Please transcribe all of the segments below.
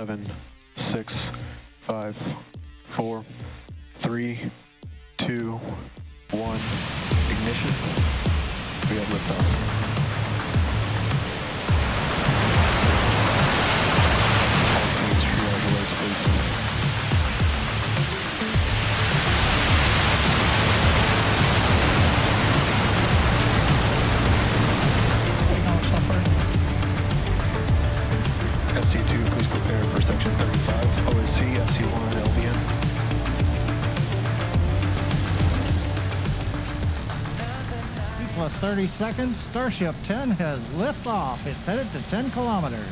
seven, six, five, four, three, two, one. Ignition. We have liftoff. Plus 30 seconds. Starship 10 has liftoff. It's headed to 10 kilometers.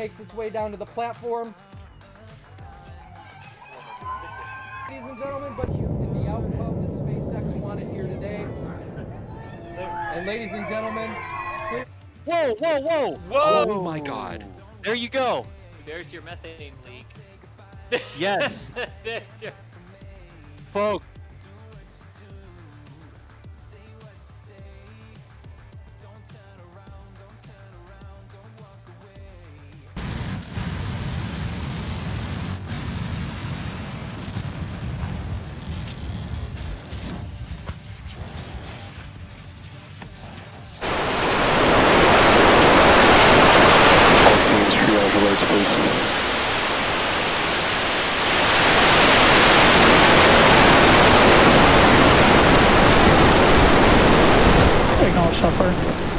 makes its way down to the platform. Ladies and gentlemen, but you in the outcome that SpaceX wanted here today. And ladies and gentlemen, Whoa, whoa, whoa! Whoa! Oh my god. There you go. There's your methane leak. Yes. There's your... Folks. Signal suffer.